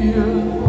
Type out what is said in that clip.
fear